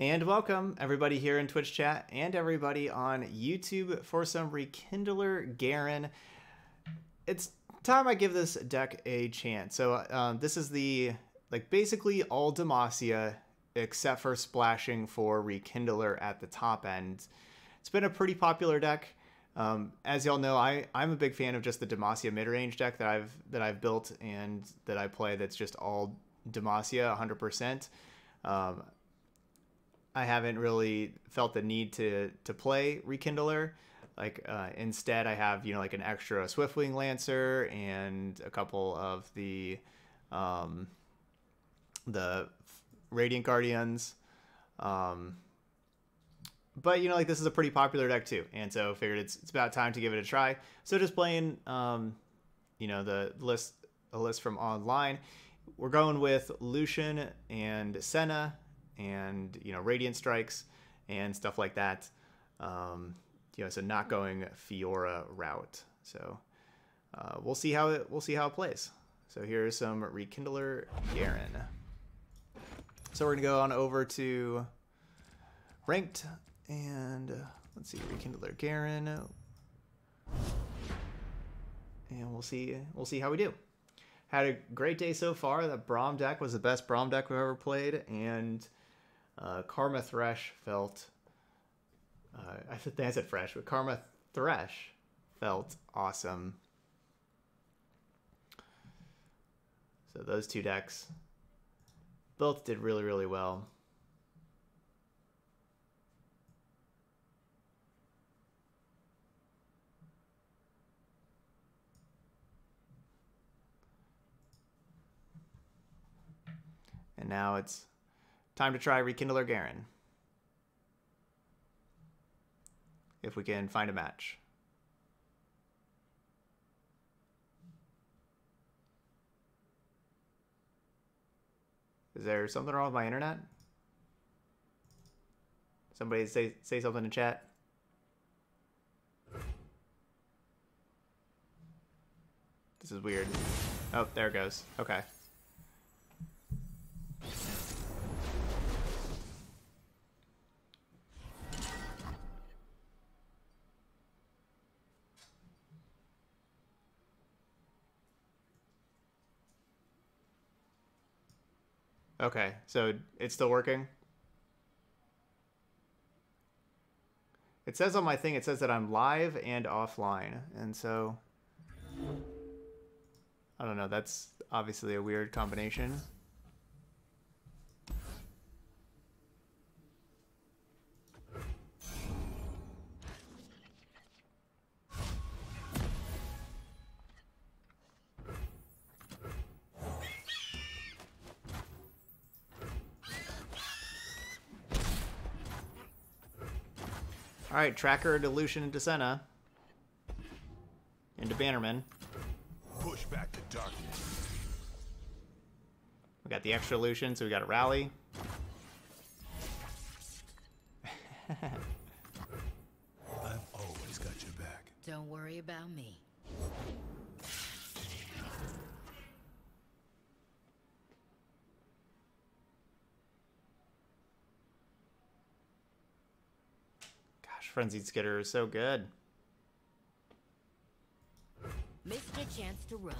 And welcome everybody here in Twitch chat and everybody on YouTube for some Rekindler Garen. It's time I give this deck a chance. So um, this is the like basically all Demacia except for splashing for Rekindler at the top end. It's been a pretty popular deck. Um, as y'all know, I, I'm a big fan of just the Demacia mid-range deck that I've that I've built and that I play. That's just all Demacia 100%. Um, I haven't really felt the need to to play Rekindler. Like uh, instead, I have you know like an extra Swiftwing Lancer and a couple of the um, the Radiant Guardians. Um, but you know like this is a pretty popular deck too, and so figured it's it's about time to give it a try. So just playing um, you know the list a list from online. We're going with Lucian and Senna and you know radiant strikes and stuff like that. Um, you know, so not going Fiora route. So uh, we'll see how it we'll see how it plays. So here's some Rekindler Garen. So we're gonna go on over to ranked and uh, let's see Rekindler Garen, and we'll see we'll see how we do. Had a great day so far. That Braum deck was the best Braum deck we've ever played, and uh, Karma Thresh felt. Uh, I think I said fresh, but Karma Thresh felt awesome. So those two decks both did really, really well. And now it's Time to try Rekindler Garen. If we can find a match. Is there something wrong with my internet? Somebody say say something in chat. This is weird. Oh, there it goes. Okay. Okay, so it's still working? It says on my thing, it says that I'm live and offline. And so, I don't know, that's obviously a weird combination. Alright, Tracker, Dilution, into Senna. Into Bannerman. Push back the darkness. We got the extra Lucian, so we got a rally. I've always got your back. Don't worry about me. Frenzied Skitter is so good. Missed a chance to run.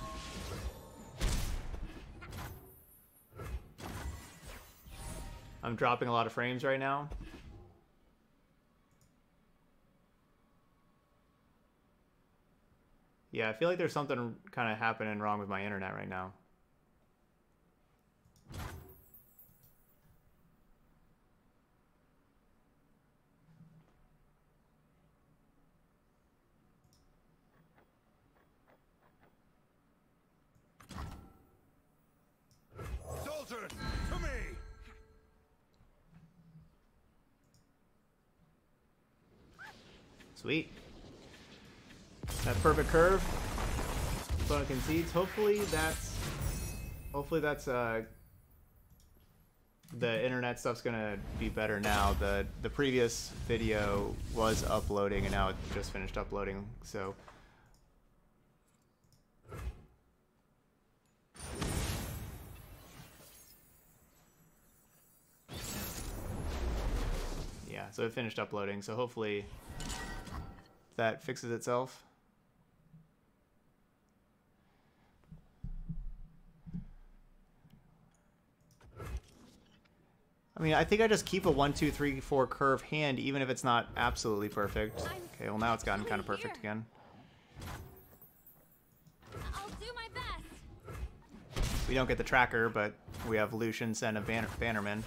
I'm dropping a lot of frames right now. Yeah, I feel like there's something kind of happening wrong with my internet right now. Sweet. That perfect curve. Opponent concedes. Hopefully that's hopefully that's uh the internet stuff's gonna be better now. The the previous video was uploading and now it just finished uploading, so Yeah, so it finished uploading. So hopefully that fixes itself. I mean, I think I just keep a one, two, three, four curve hand, even if it's not absolutely perfect. Okay, well now it's gotten kind of perfect again. I'll do my best. We don't get the tracker, but we have Lucian send a banner Bannerman.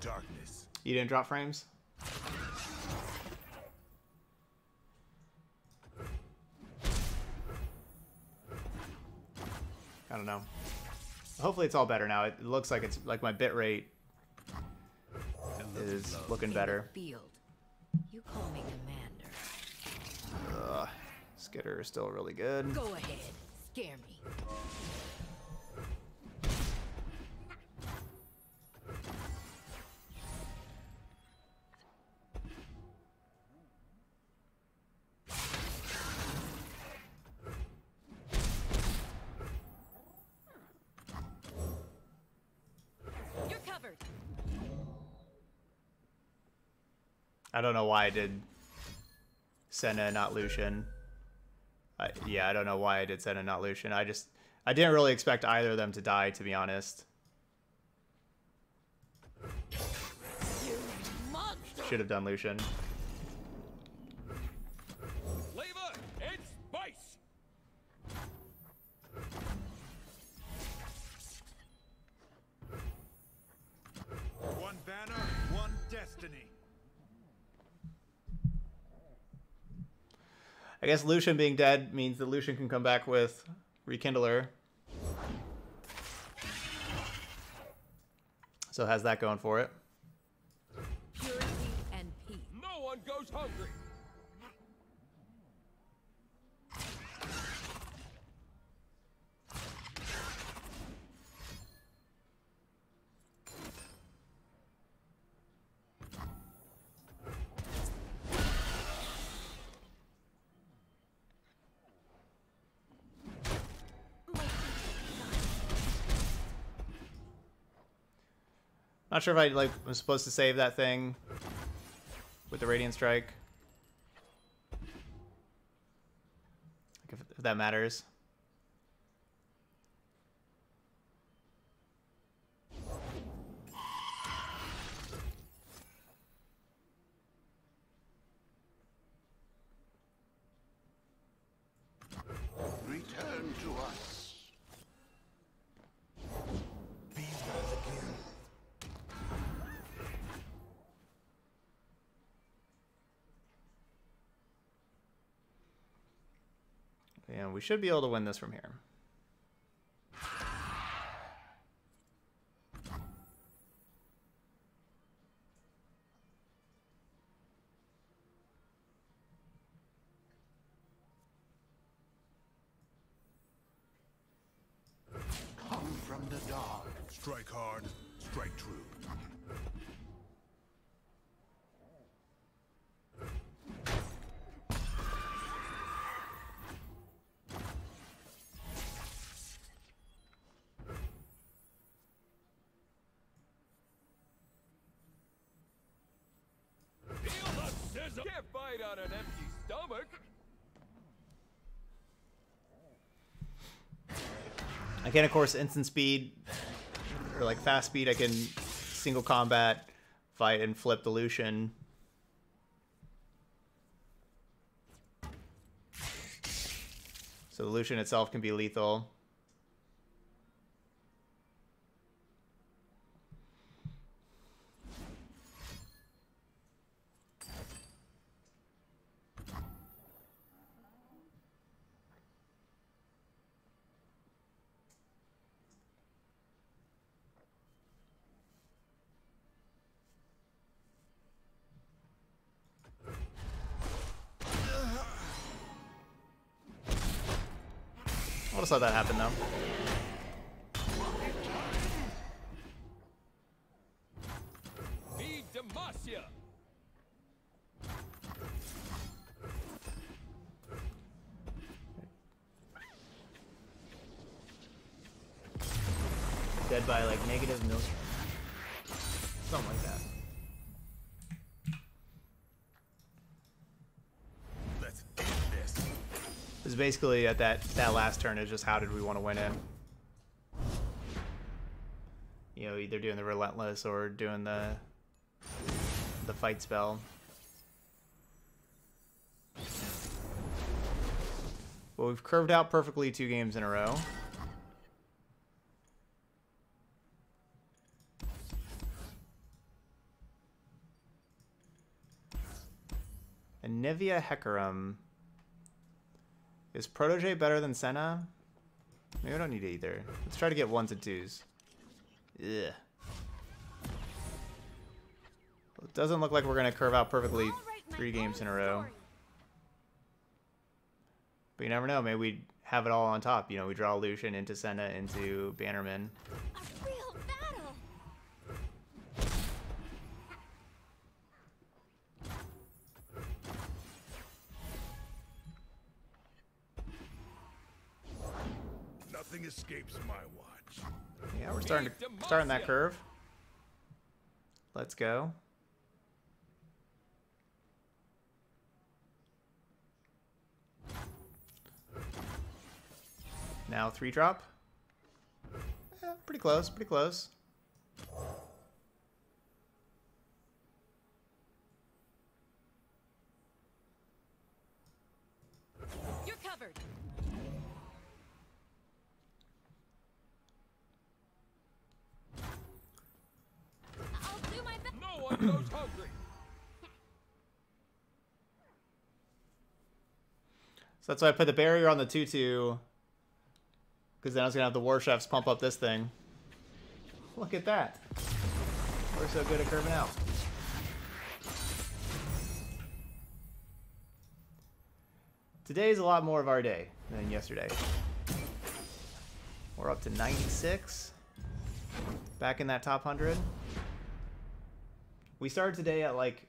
Darkness. You didn't drop frames? I don't know. Hopefully it's all better now. It looks like it's like my bit rate is looking better. Field. You call me commander. Ugh, Skitter is still really good. Go ahead. Scare me. I don't know why I did Senna, not Lucian. I, yeah, I don't know why I did Senna, not Lucian. I just I didn't really expect either of them to die, to be honest. Should have done Lucian. I guess Lucian being dead means that Lucian can come back with Rekindler. So has that going for it. Purity and peace. No one goes hungry. Not sure if I like was supposed to save that thing with the Radiant Strike. Like if, if that matters. Return to us. And we should be able to win this from here. I can, of course, instant speed or like fast speed. I can single combat, fight, and flip the Lucian. So the Lucian itself can be lethal. Let that happen though. Feed Demacia. Dead by like negative million. Something like that. Let's end this. It's basically at that that last turn is just how did we want to win it. You know, either doing the relentless or doing the the fight spell. Well, we've curved out perfectly two games in a row. Anivia Hecarim. Is Protege better than Senna? Maybe I don't need it either. Let's try to get ones and twos. Ugh. It doesn't look like we're going to curve out perfectly I'll write my three games in a row. But you never know. Maybe we have it all on top. You know, we draw Lucian into Senna into Bannerman. Escapes my watch. Yeah, we're starting to starting that curve. Let's go. Now three drop. Yeah, pretty close, pretty close. You're covered. I'll do my best. No one goes hungry. So that's why I put the barrier on the 2-2. Because then I was going to have the War Chefs pump up this thing. Look at that. We're so good at curving out. Today's a lot more of our day than yesterday. We're up to 96. Back in that top 100. We started today at like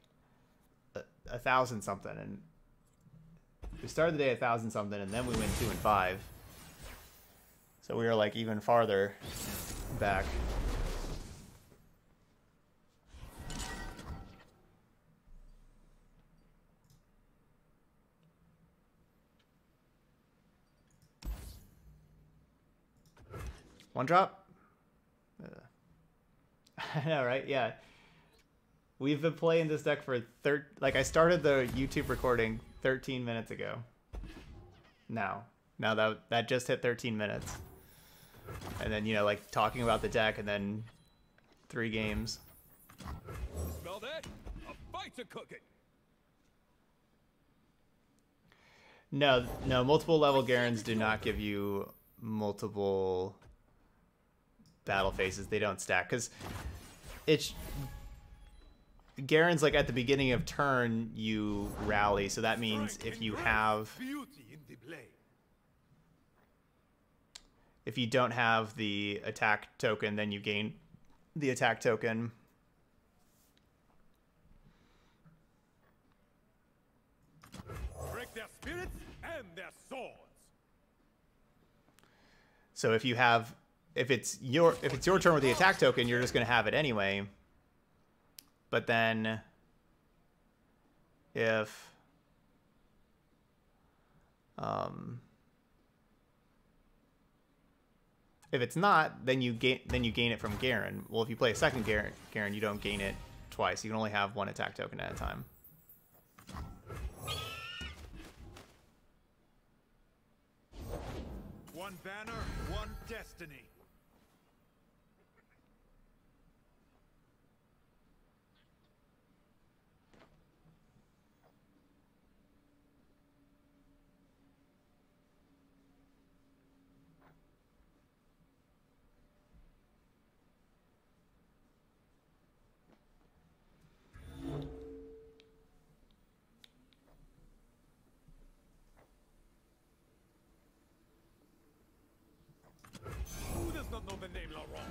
a, a thousand something and we started the day at thousand something and then we went two and five. So we were like even farther back. One drop? I know, right? Yeah. We've been playing this deck for thir- like I started the YouTube recording 13 minutes ago. Now, now that that just hit 13 minutes, and then you know like talking about the deck, and then three games. Smell that? A fight's a cooking. No, no, multiple level Garens do not give you multiple battle phases. They don't stack because it's Garen's like at the beginning of turn you rally, so that means if you have Beauty in the blade. if you don't have the attack token, then you gain the attack token. Break their spirits and their swords. So if you have if it's your if it's your turn with the attack token, you're just gonna have it anyway. But then if um if it's not, then you gain then you gain it from Garen. Well, if you play a second Garen, Garen, you don't gain it twice. You can only have one attack token at a time. One banner, one destiny. Who does not know the name Laurent?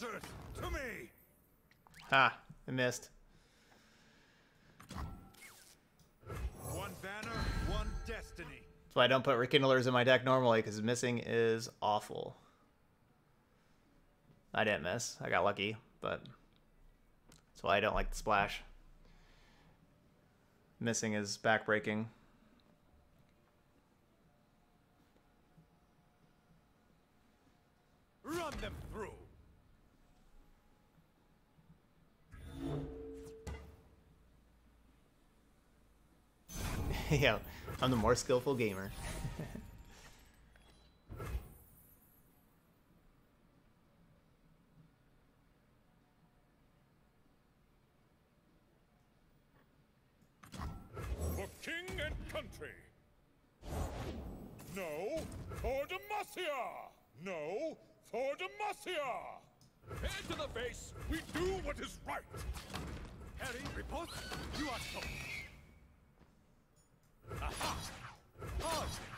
To me! Ha! I missed. One banner, one destiny. That's why I don't put rekindlers in my deck normally, because missing is awful. I didn't miss. I got lucky, but that's why I don't like the splash. Missing is backbreaking. Run them through! yeah, I'm the more skillful gamer. For king and country! No, for Demacia! No, for Demacia! Head to the base! We do what is right! Harry, report! You are so... Aha! Hardly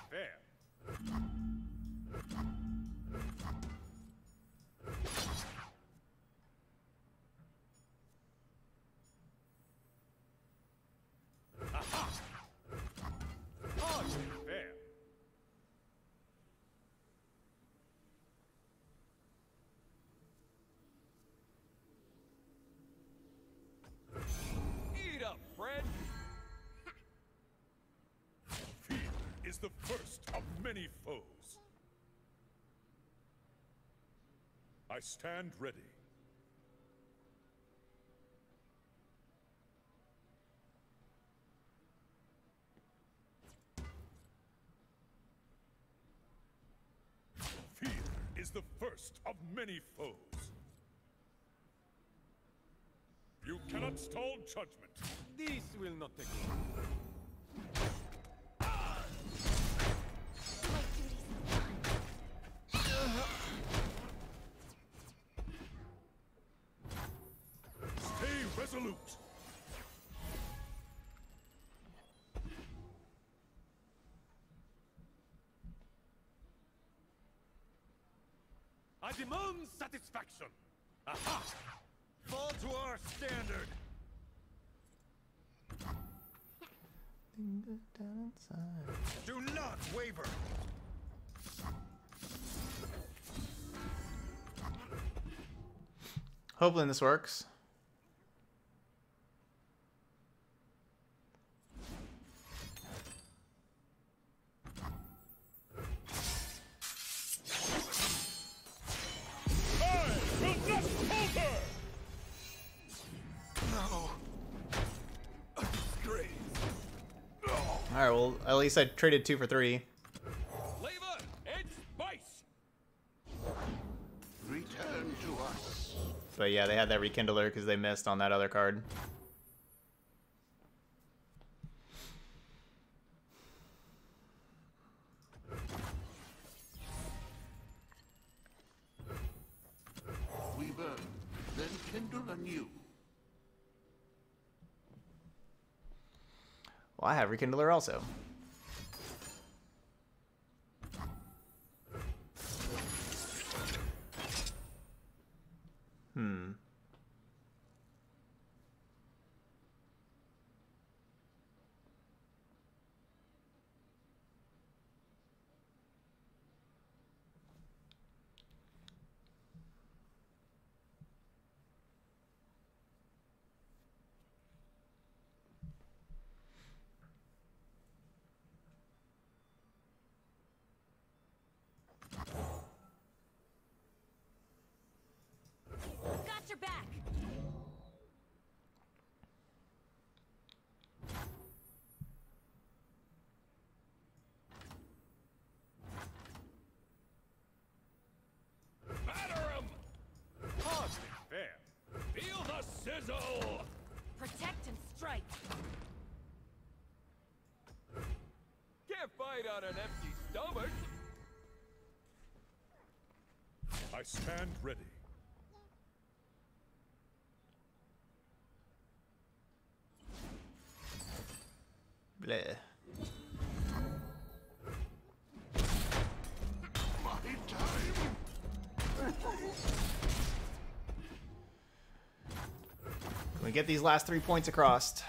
many foes. I stand ready. Fear is the first of many foes. You cannot stall judgment. This will not take long. I demand satisfaction. Aha! Fall to our standard. Do not waver. Hopefully this works. Alright, well, at least I traded two for three. Flavor and spice! Return to us. But yeah, they had that rekindler because they missed on that other card. Well, I have rekindler also. Hmm. an empty stomach. I stand ready. Bleh. Can we get these last three points across?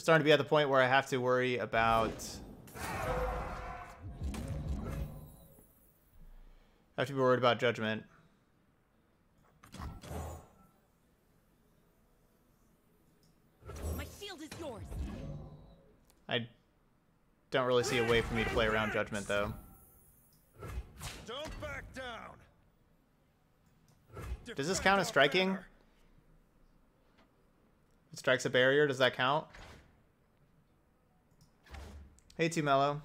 We're starting to be at the point where I have to worry about... I have to be worried about judgment. My shield is yours. I don't really see a way for me to play around judgment, though. Don't back down. Does this count as striking? It strikes a barrier. Does that count? Hey, Too Mellow.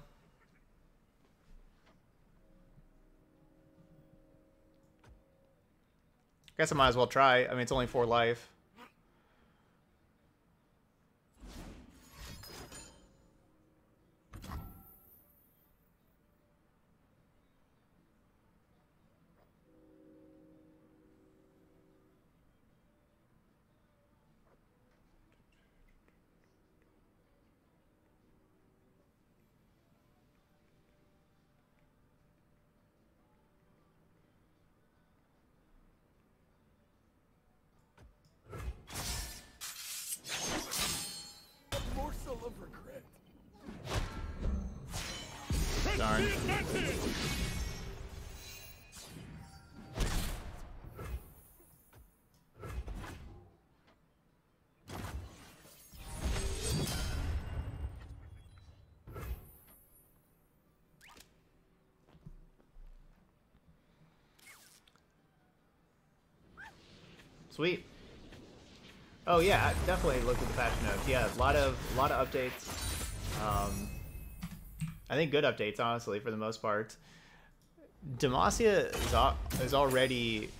Guess I might as well try. I mean, it's only four life. Sweet. Oh yeah, I definitely looked at the patch notes. Yeah, a lot of a lot of updates. Um, I think good updates, honestly, for the most part. Demacia is, al- is already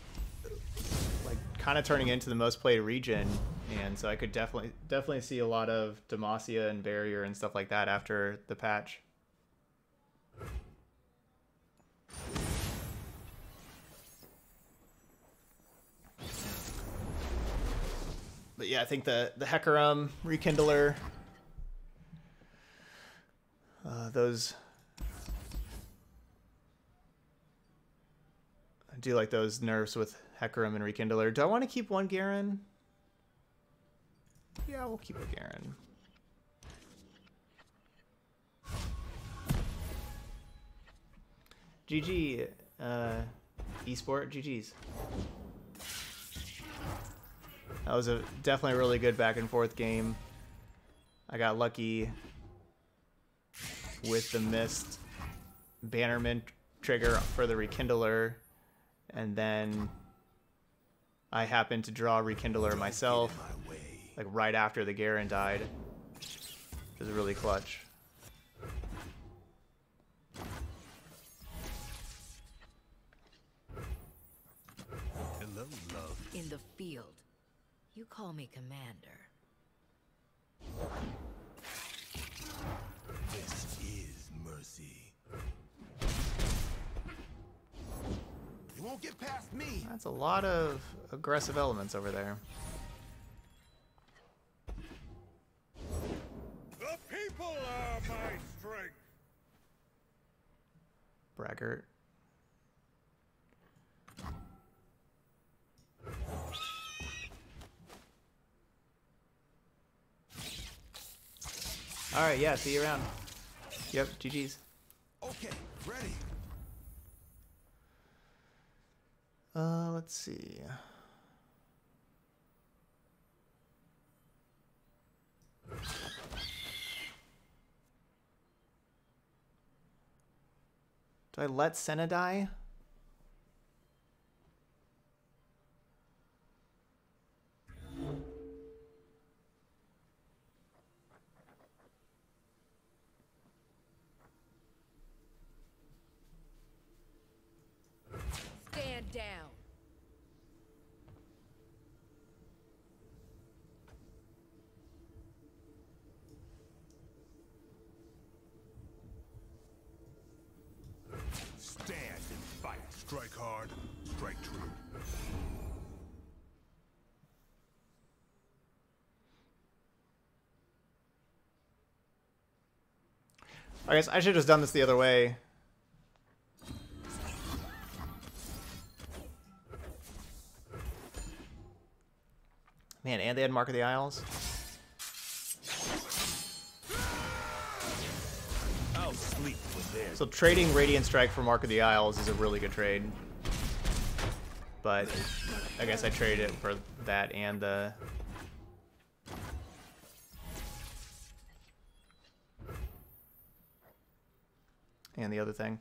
like kind of turning into the most played region, and so I could definitely definitely see a lot of Demacia and Barrier and stuff like that after the patch. But yeah, I think the the Hecarim Rekindler, uh, those I do like those nerfs with Hecarim and Rekindler. Do I want to keep one Garen? Yeah, we'll keep a Garen. GG, uh, esport, GG's. That was a definitely a really good back and forth game. I got lucky with the missed Bannerman trigger for the Rekindler, and then I happened to draw Rekindler myself, like right after the Garen died, which was really clutch. Hello, love. In the field, you call me commander. This is mercy. You won't get past me. That's a lot of aggressive elements over there. The people are my strength. Braggart. Alright, yeah, see you around. Yep, GG's. Okay, ready. Uh, let's see. Do I let Senna die? I guess I should have just done this the other way. Man, and they had Mark of the Isles. I'll sleep with theirs. So trading Radiant Strike for Mark of the Isles is a really good trade. But I guess I traded it for that and the and the other thing.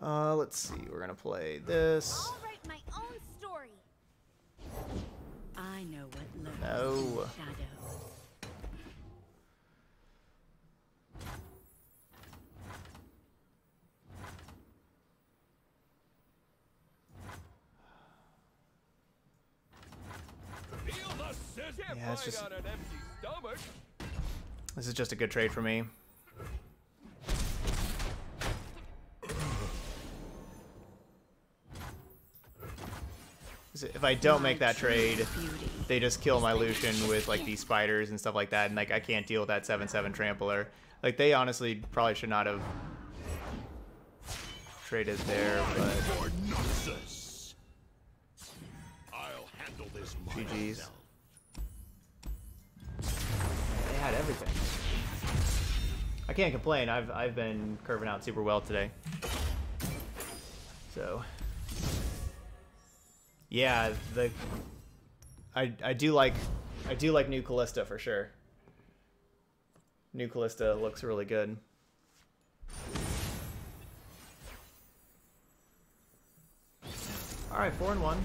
Uh, let's see. We're gonna play this. I'll write my own story. I know what lurks No. shadow. Feel the scissor Yeah, it's just- on an empty stomach. This is just a good trade for me. If I don't make that trade, they just kill my Lucian with like these spiders and stuff like that, and like I can't deal with that seven seven trampler. Like they honestly probably should not have traded there, but For Noxus. I'll handle this GG's. they had everything. I can't complain. I've I've been curving out super well today. So yeah, the I I do like I do like new Kalista for sure. New Kalista looks really good. All right, four and one.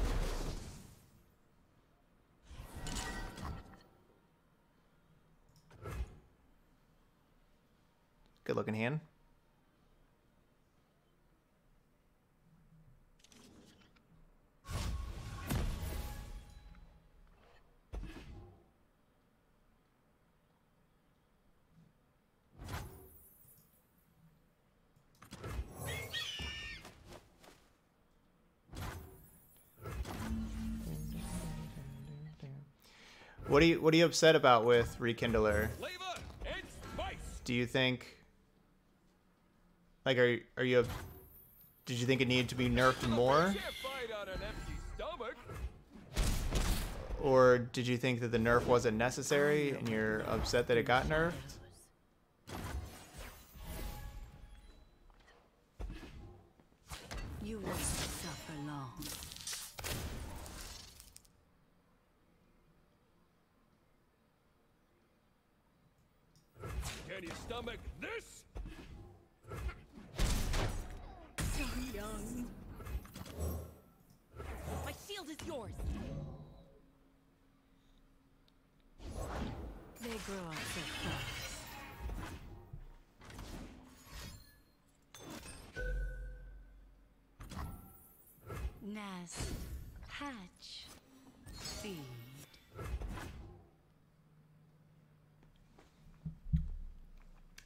Good looking hand. What are you What are you upset about with Rekindler? Flavor and spice. Do you think, like, are are you? Did you think it needed to be nerfed more, Can't bite on an empty stomach. or did you think that the nerf wasn't necessary and you're upset that it got nerfed?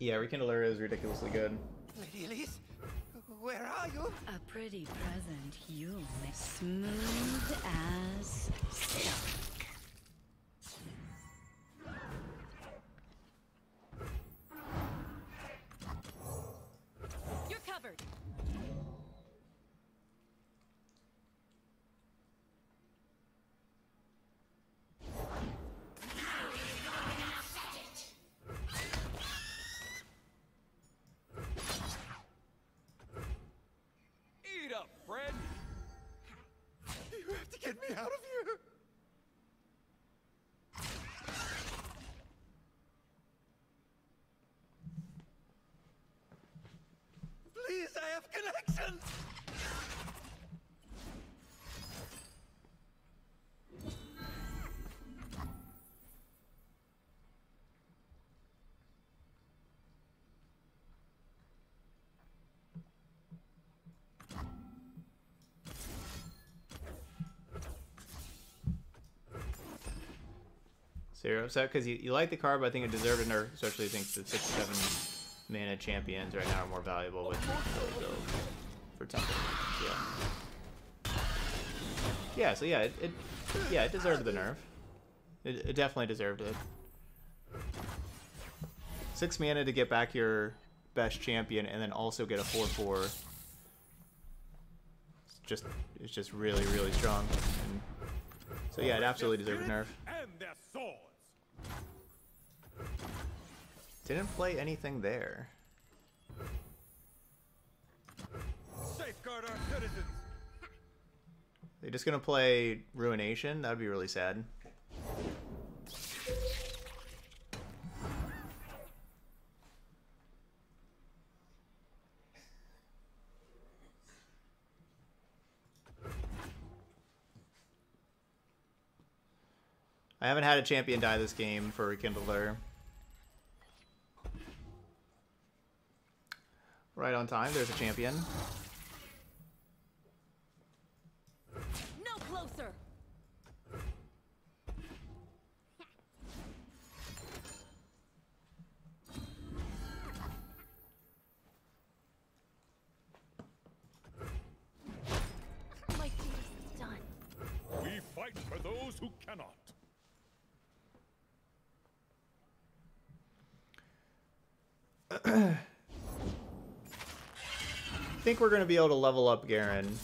Yeah, Rekindler is ridiculously good. Lady Elise, where are you? A pretty present you'll make smooth as silk. So you're upset because you, you like the card, but I think it deserved a nerf, especially think the six seven mana champions right now are more valuable with for temple. Yeah. Yeah. So yeah, it, it yeah it deserved the nerf. It, it definitely deserved it. Six mana to get back your best champion, and then also get a four four. It's Just it's just really really strong. And so yeah, it absolutely deserved a nerf. And their swords. Didn't play anything there. Safeguard our citizens. They just gonna play Ruination? That'd be really sad. I haven't had a champion die this game for Rekindler. Right on time, there's a champion. No closer. My duty is done. We fight for those who cannot. I think we're gonna be able to level up Garen.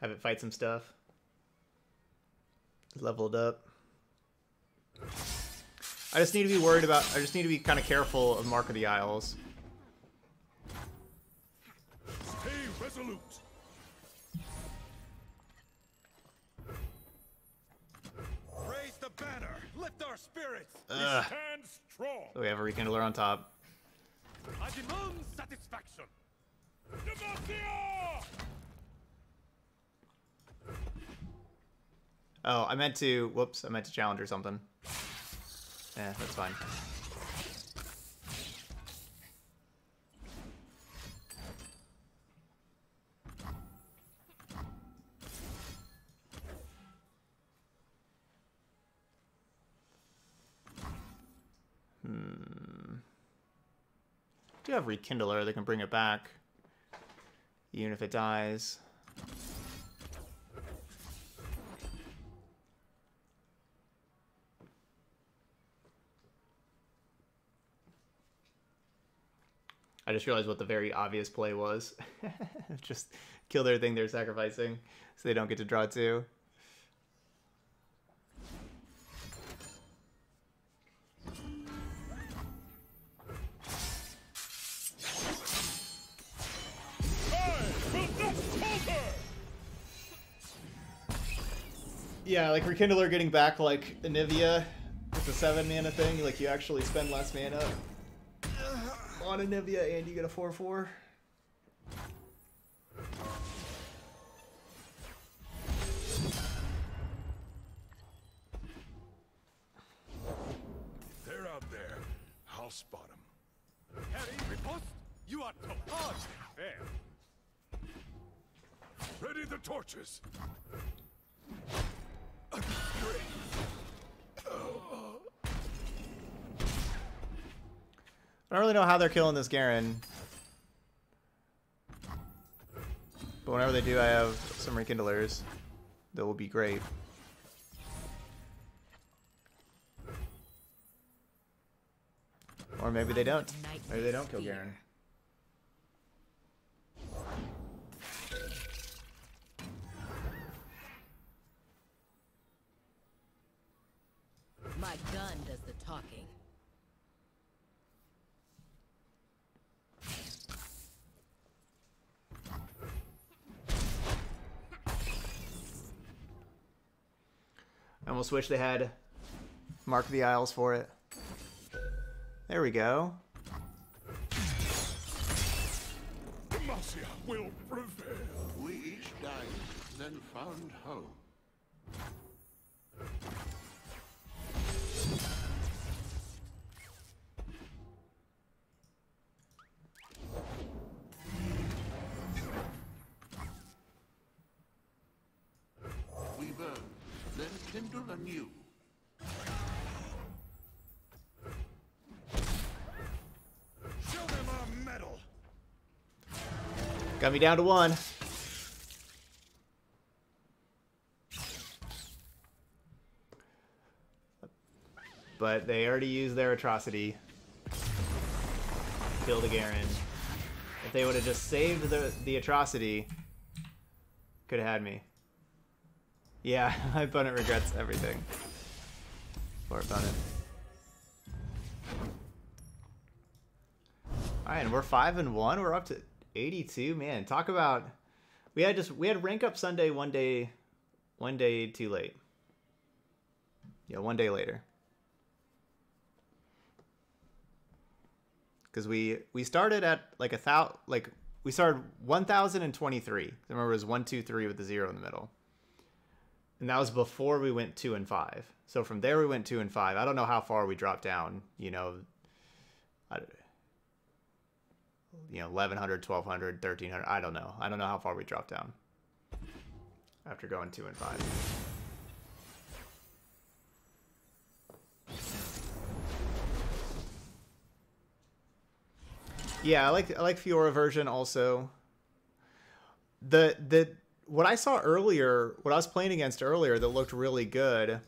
Have it fight some stuff. Leveled up. I just need to be worried about. I just need to be kind of careful of Mark of the Isles. Stay resolute. Raise the banner. Lift our spirits. Ugh. stand strong. So we have a Rekindler on top. I demand satisfaction. Demacia! Oh, I meant to. Whoops, I meant to challenge or something. Yeah, that's fine. Do have Rekindler that can bring it back, even if it dies. I just realized what the very obvious play was. just kill their thing they're sacrificing so they don't get to draw two. Yeah, like Rekindler getting back like Anivia. It's a seven mana thing. Like you actually spend less mana on Anivia and you get a 4 4. They're out there. I'll spot them. Harry, riposte. You are top. Hard. Fair. Ready the torches. I don't really know how they're killing this Garen. But whenever they do, I have some Rekindlers that will be great. Or maybe they don't. Maybe they don't kill Garen. My gun does the talking. I almost wish they had Mark the Isles for it. There we go. Demacia will prevail. We each died, then found home. Kindle anew. Show them our metal. Got me down to one. But they already used their atrocity. Killed a Garen. If they would have just saved the, the atrocity, Could have had me. Yeah, my opponent regrets everything. Poor opponent. Alright, and we're five and one. We're up to 82. Man, talk about we had just we had rank up Sunday one day one day too late. Yeah, one day later. Because we we started at like a thou like we started 1023. Remember it was one two three with the zero in the middle. And that was before we went two and five. So from there we went two and five. I don't know how far we dropped down. You know, I, you know, 1100, 1200, 1300. I don't know. I don't know how far we dropped down after going two and five. Yeah, I like I like Fiora version also. The the what I saw earlier, what I was playing against earlier that looked really good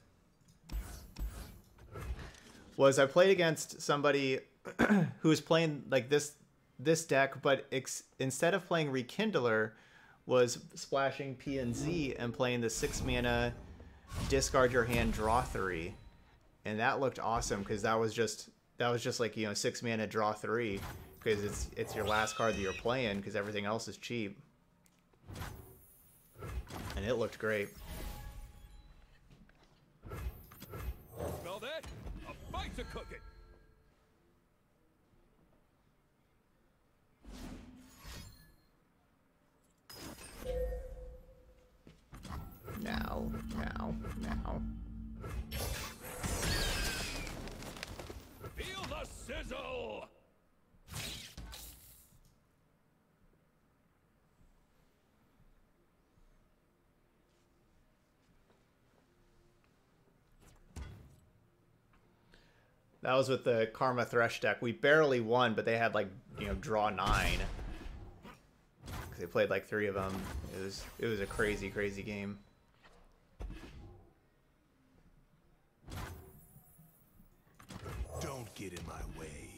was I played against somebody who was playing like this this deck, but instead of playing Rekindler, was splashing P and Z and playing the six mana, discard your hand, draw three, and that looked awesome because that was just that was just like you know six mana, draw three, because it's it's your last card that you're playing because everything else is cheap, and it looked great. Smell that? A bite's a cooking. Now, now, now. Feel the sizzle! That was with the Karma Thresh deck. We barely won, but they had like you know draw nine. 'Cause They played like three of them. It was it was a crazy crazy game. Don't get in my way.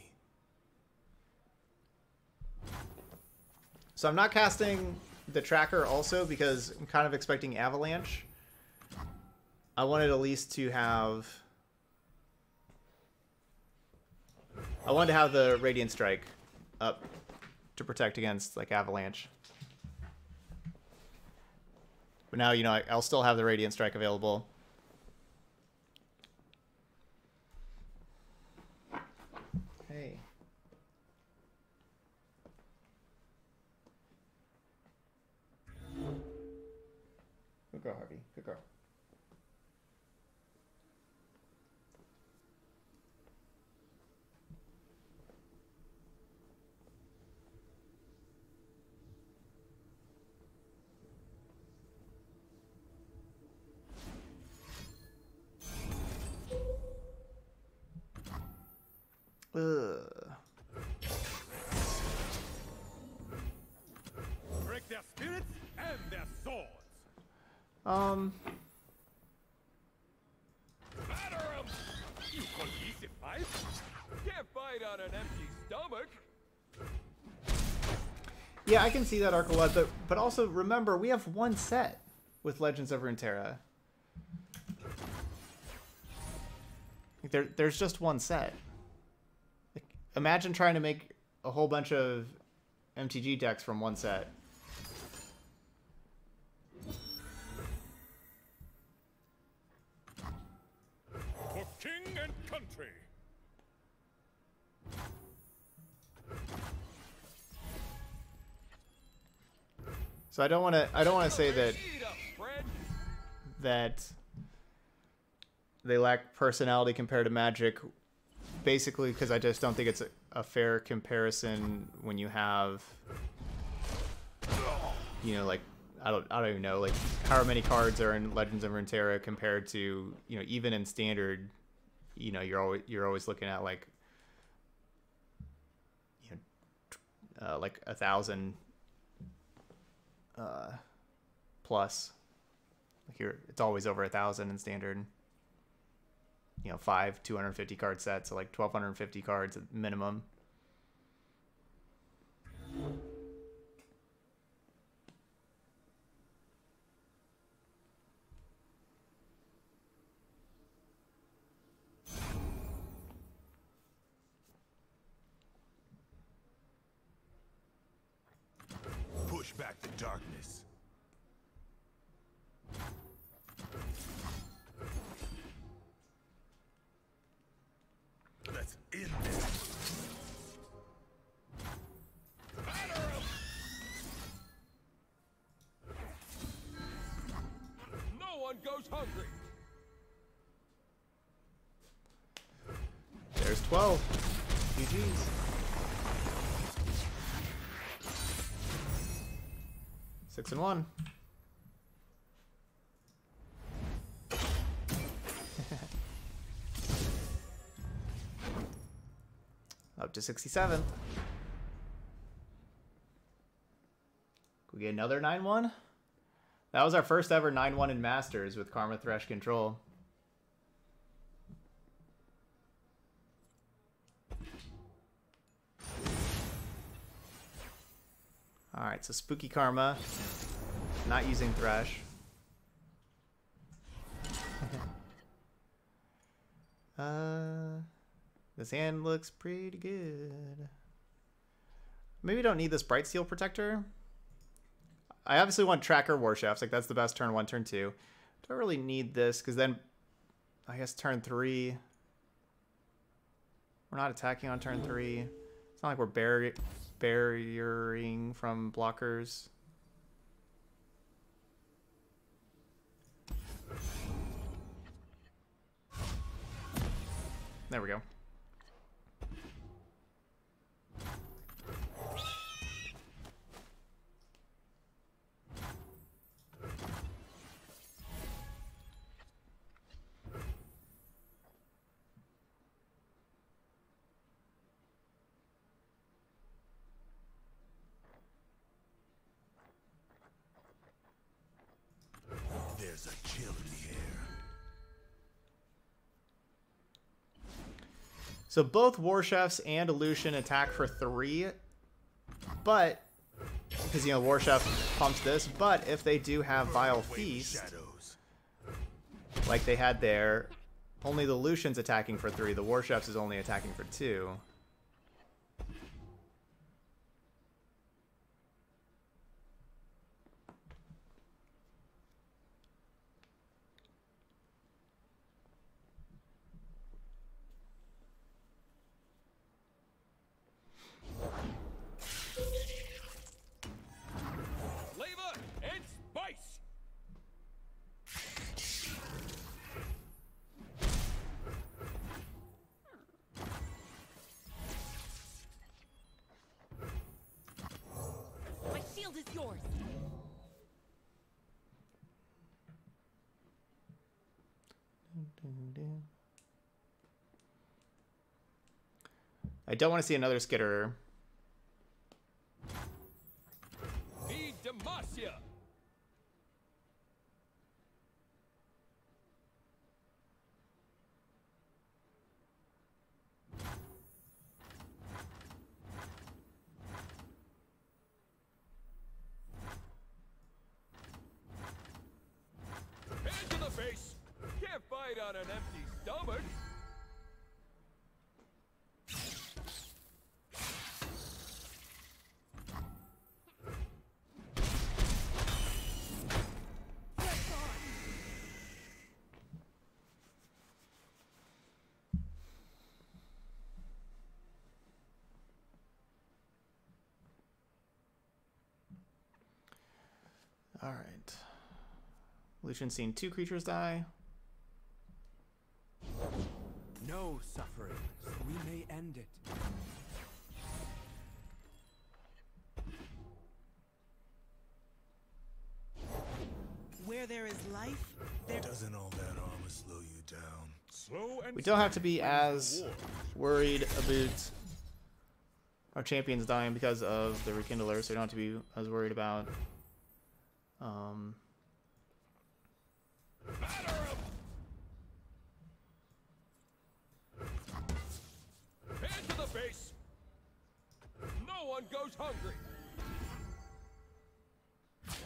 So I'm not casting the tracker also because I'm kind of expecting Avalanche. I wanted at least to have. I wanted to have the Radiant Strike up to protect against like Avalanche. But now, you know, I- I'll still have the Radiant Strike available. Hey. Good girl, Harvey. Good girl. Ugh. Break their spirits and their swords. Um, Batter 'em! You cohesive fight? Can't fight on an empty stomach. yeah, I can see that Arcolette, but but also remember we have one set with Legends of Runeterra. There, there's just one set. Imagine trying to make a whole bunch of MTG decks from one set. For king and country. So I don't want to. I don't want to say that Eat up, friend. that they lack personality compared to Magic, basically because I just don't think it's a, a fair comparison when you have, you know, like I don't I don't even know like how many cards are in Legends of Runeterra compared to you know even in Standard, you know you're always you're always looking at like you know uh, like a thousand uh, plus. Like you're, it's always over a thousand in standard. You know, five 250 card sets, so like 1250 cards at minimum. 12. GG's. Six and one. Up to 67. Could we get another 9-1? That was our first ever 9-1 in Masters with Karma Thresh Control. Alright, so Spooky Karma. Not using Thresh. uh, this hand looks pretty good. Maybe don't need this Brightsteel Protector. I obviously want Tracker Warchefs. Like, that's the best turn one, turn two. Don't really need this, because then, I guess turn three... We're not attacking on turn three. It's not like we're barriering from blockers. There we go. So both Warchefs and Illusion attack for three, but because you know Warchef pumps this, but if they do have Vile Feast, like they had there, only the Lucian's attacking for three. The Warchefs is only attacking for two. Don't want to see another Skitterer. Lucian's seen two creatures die. No suffering, we may end it. Where there is life, there Doesn't all that armor slow you down? Slow and We don't have to be as worried about our champions dying because of the rekindler, so we don't have to be as worried about um Batter 'em! Hand to the face! No one goes hungry!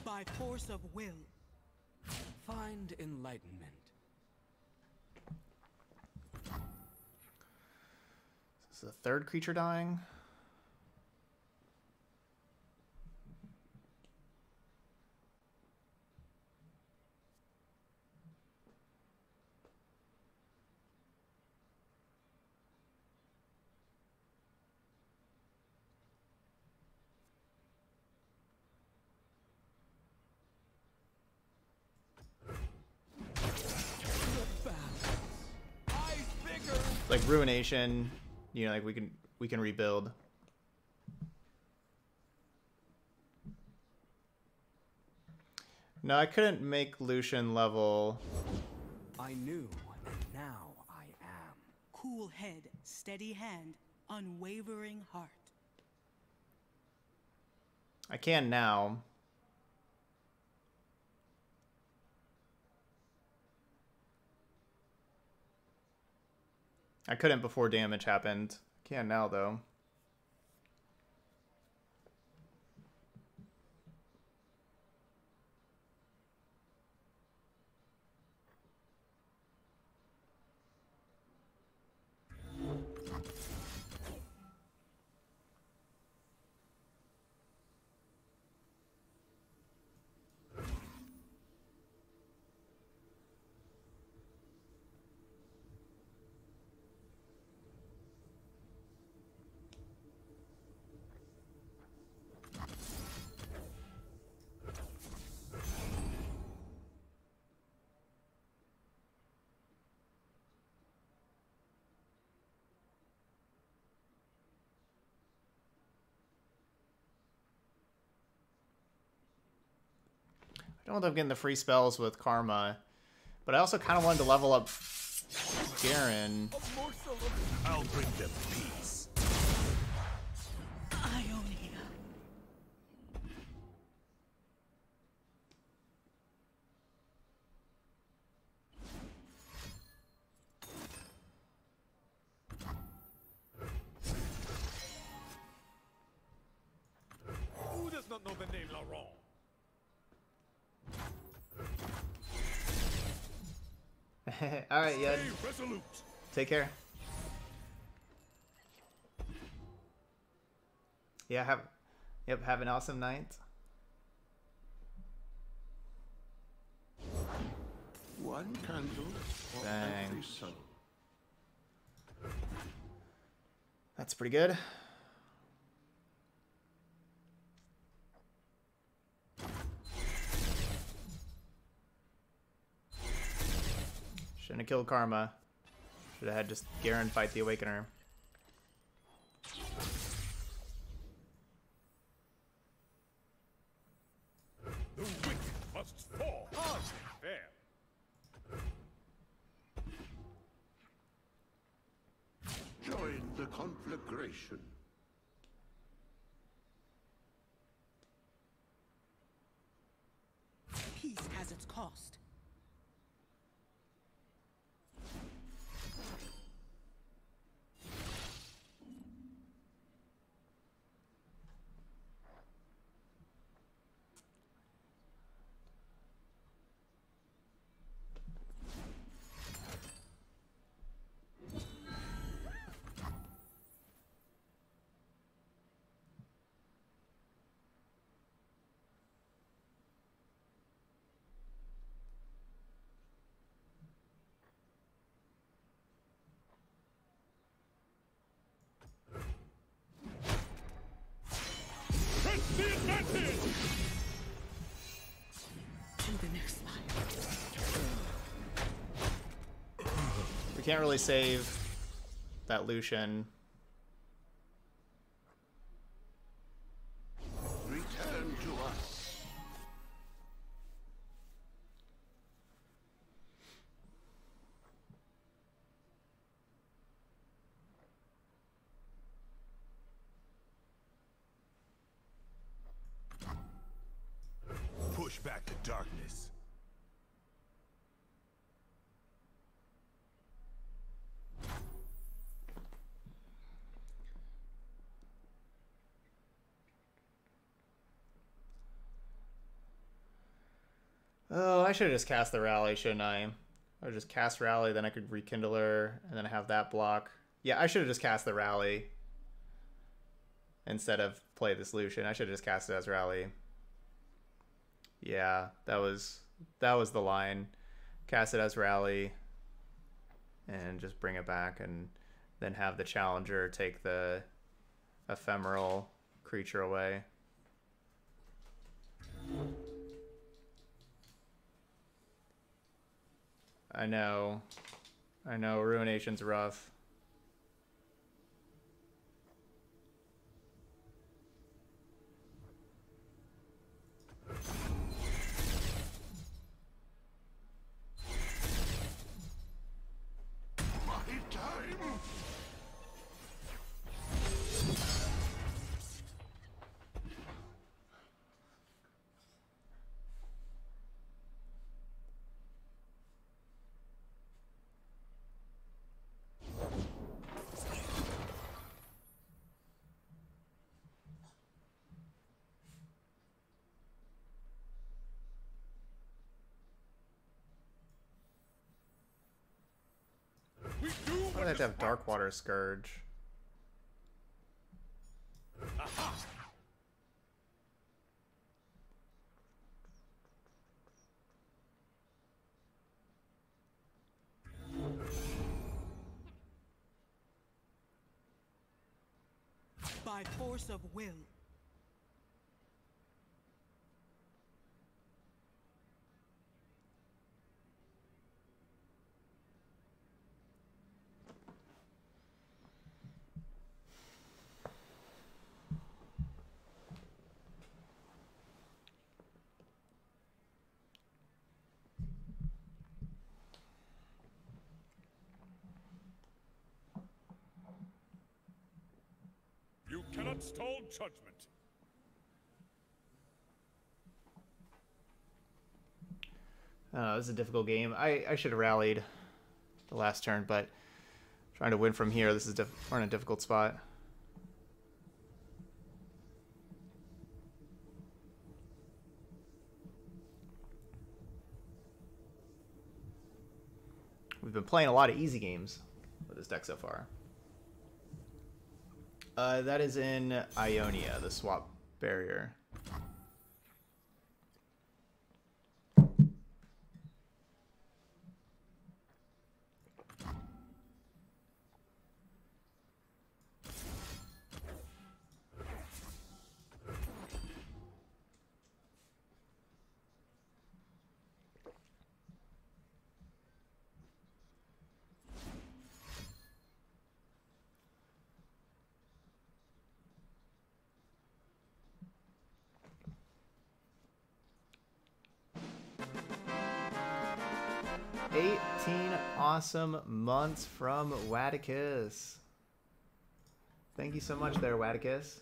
by force of will. Find enlightenment. this is the third creature dying. Like ruination, you know, like we can we can rebuild. No, I couldn't make Lucian level. I knew, and now I am. Cool head, steady hand, unwavering heart. I can now. I couldn't before damage happened. Can now though. Don't if I'm getting the free spells with Karma, but I also kind of wanted to level up Garen. I'll bring them Take care. Yeah, have yep, have an awesome night. One candle for every soul. That's pretty good. Shouldn't have killed Karma. Should have had just Garen fight the Awakener. Can't really save that Lucian. Oh, I should have just cast the rally, shouldn't I? Would just cast rally, then I could rekindle her, and then have that block. Yeah, I should have just cast the rally instead of play the solution. I should have just cast it as rally. Yeah, that was that was the line. Cast it as rally, and just bring it back, and then have the challenger take the ephemeral creature away. I know. I know. Ruination's rough. They have to have Darkwater Scourge? By force of will. You judgment. Uh, this is a difficult game. I, I should have rallied the last turn, but trying to win from here, this is we're in a difficult spot. We've been playing a lot of easy games with this deck so far. Uh, that is in Ionia, the swap barrier. Eighteen awesome months from Waticus. Thank you so much there, Waticus.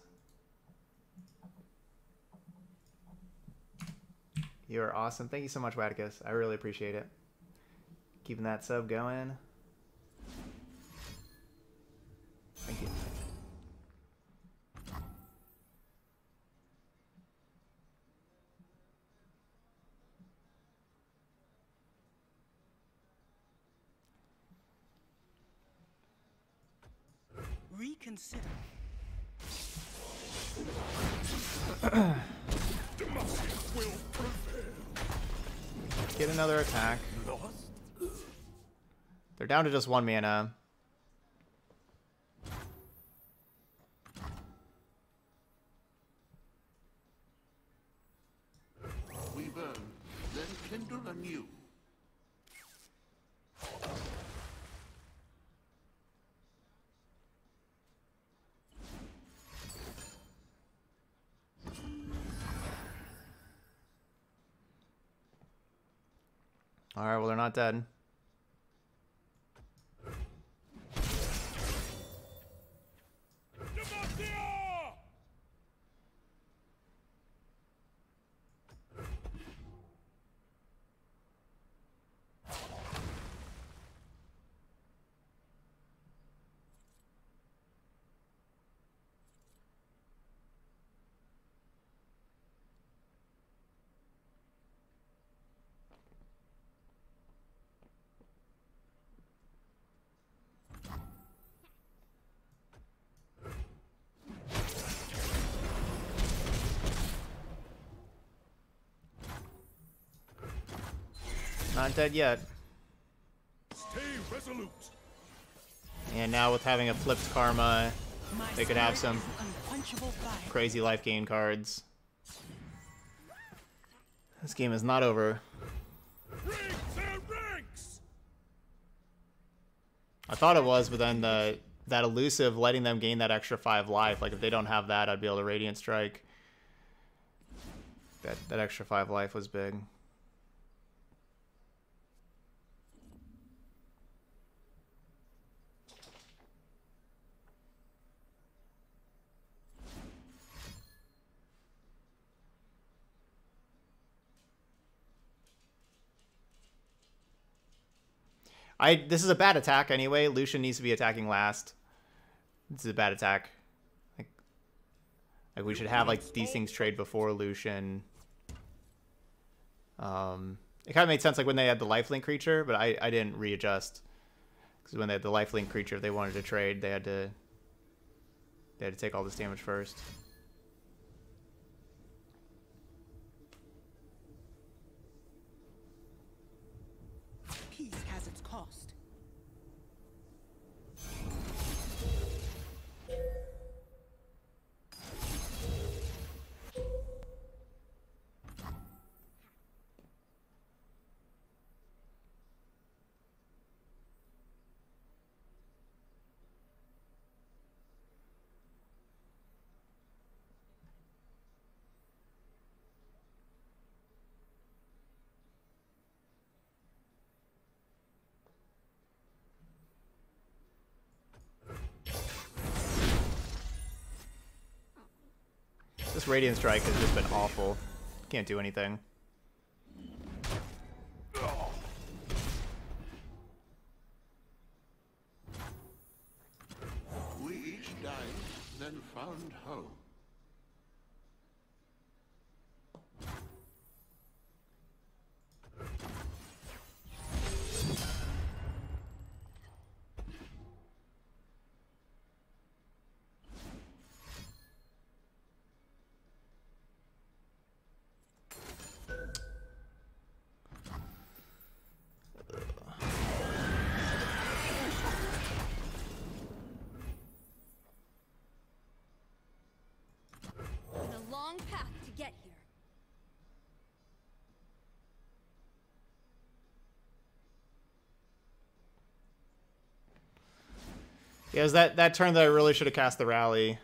You're awesome. Thank you so much, Waticus. I really appreciate it. Keeping that sub going. Thank you. Demacia. Get another attack. They're down to just one mana. All right, well they're not dead. Demacia! Not dead yet. Stay resolute. And now with having a flipped karma, My They could have some is unquenchable fire. crazy life gain cards. This game is not over. Ranks and ranks. I thought it was, but then the that elusive letting them gain that extra five life. Like if they don't have that, I'd be able to radiant strike. That that extra five life was big. I this is a bad attack anyway. Lucian needs to be attacking last. This is a bad attack. Like, like we should have like these things trade before Lucian. Um, it kind of made sense like when they had the lifelink creature, but I I didn't readjust Because when they had the lifelink creature, if they wanted to trade, they had to they had to take all this damage first. This Radiant Strike has just been awful. Can't do anything. We each died, then found home. Yeah, it was that, that turn that I really should have cast the rally.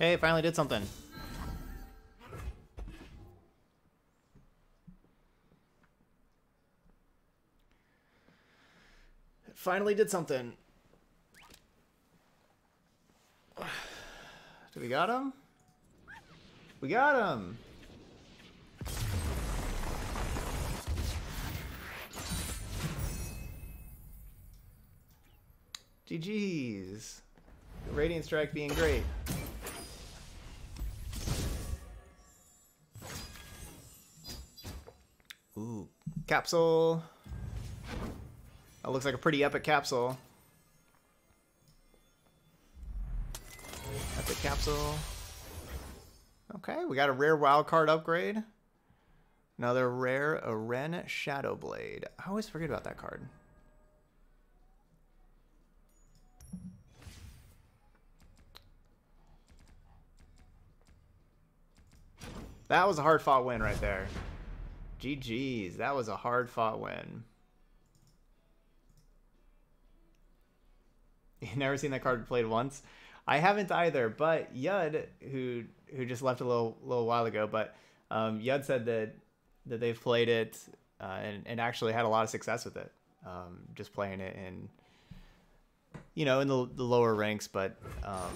Hey, finally did something. It finally did something. Do we got him? We got him. GG's. The Radiant Strike being great. Capsule. That looks like a pretty epic capsule. Epic capsule. Okay, we got a rare wild card upgrade. Another rare Aren Shadow Blade. I always forget about that card. That was a hard fought win right there. GG's. That was a hard fought win. You never seen that card played once? I haven't either, but Yud, who who just left a little little while ago, but um, Yud said that that they've played it uh, and, and actually had a lot of success with it. Um, just playing it in you know in the, the lower ranks, but um,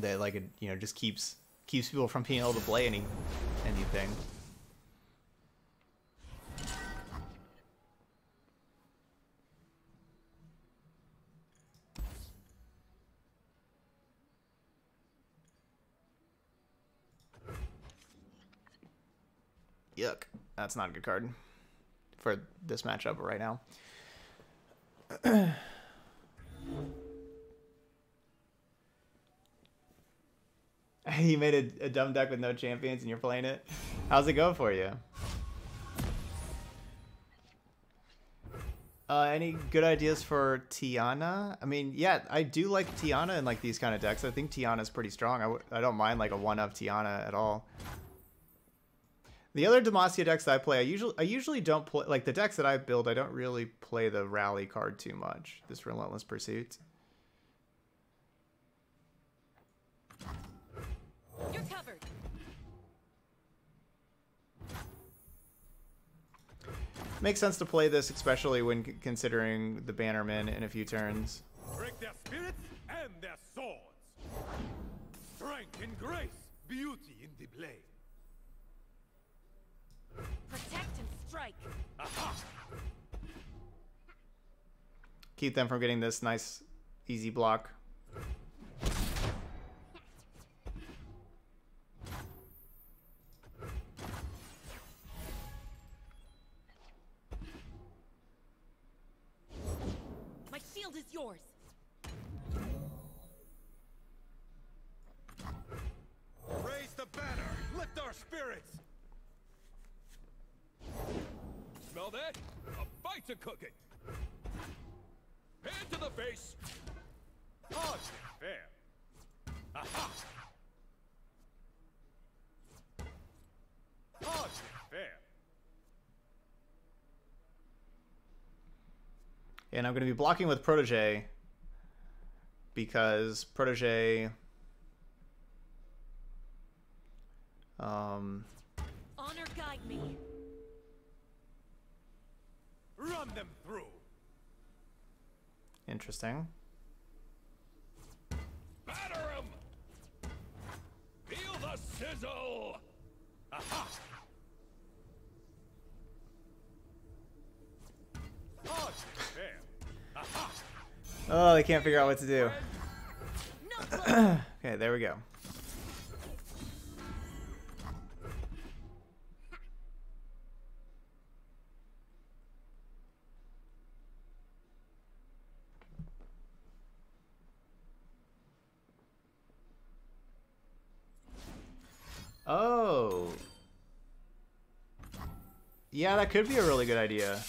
that like it you know just keeps keeps people from being able to play any anything. Yuck. That's not a good card for this matchup right now. you made a, a dumb deck with no champions and you're playing it. How's it going for you? Uh, any good ideas for Tianna? I mean, yeah, I do like Tianna in like these kind of decks. I think Tianna's pretty strong. I w- I don't mind like a one of Tiana at all. The other Demacia decks that I play, I usually I usually don't play like the decks that I build. I don't really play the rally card too much. This Relentless Pursuit. You're covered. Makes sense to play this, especially when considering the Bannermen in a few turns. Break their spirits and their swords. Strength and grace, beauty in the blade. Protect and strike. Aha! Keep them from getting this nice, easy block. My shield is yours. A fight's a cooking. Hand to the face. Hardly fair. Aha! Hardly fair. And I'm going to be blocking with Protege because Protege um Honor guide me. Run them through. interesting. Batter 'em! Feel the sizzle! Aha! Oh, they can't figure out what to do. Okay, there we go. Oh. Yeah, that could be a really good idea.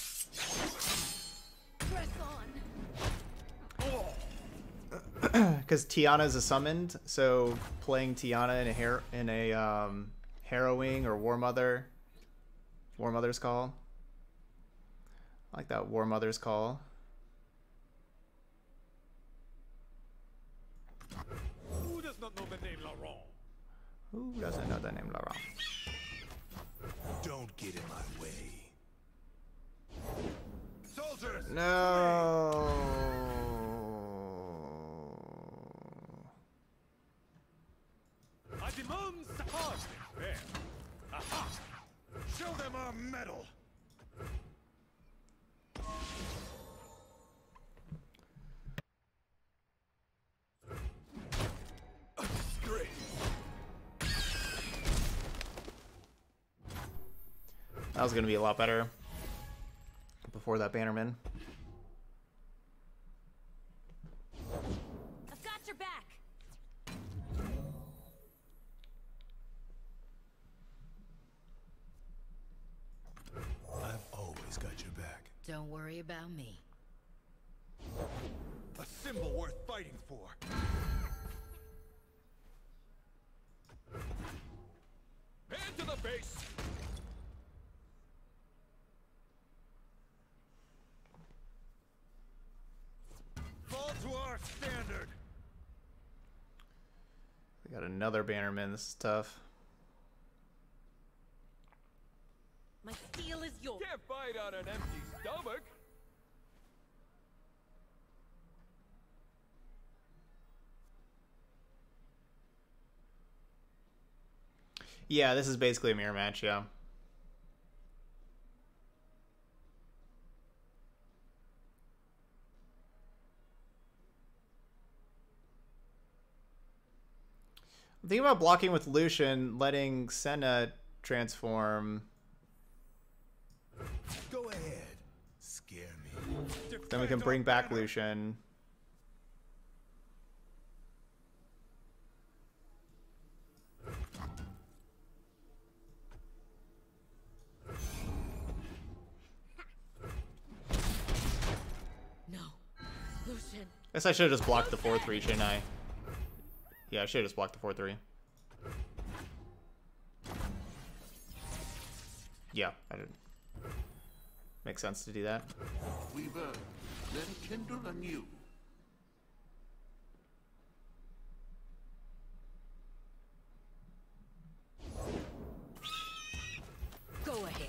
Because Tianna is a summoned, so playing Tianna in a har- in a um, harrowing or War Mother, War Mother's call. I like that War Mother's call. Who does not know the name? Who doesn't know the name Laurent? Don't get in my way. Soldiers! No. That was gonna be a lot better before that Bannerman. I've got your back. I've always got your back. Don't worry about me. A symbol worth fighting for. Hand to the face. Fall to our standard. We got another Bannerman. This is tough. My steel is yours. Can't fight on an empty stomach. Yeah, this is basically a mirror match. Yeah. Thinking about blocking with Lucian, letting Senna transform. Go ahead. Scare me. Then we can bring back Lucian. No. Lucian. I Guess I should have just blocked the 4-3, shouldn't I? Yeah, I should have just blocked the 4-3. Yeah, I did. Makes sense to do that. We burn, then kindle anew. Go ahead.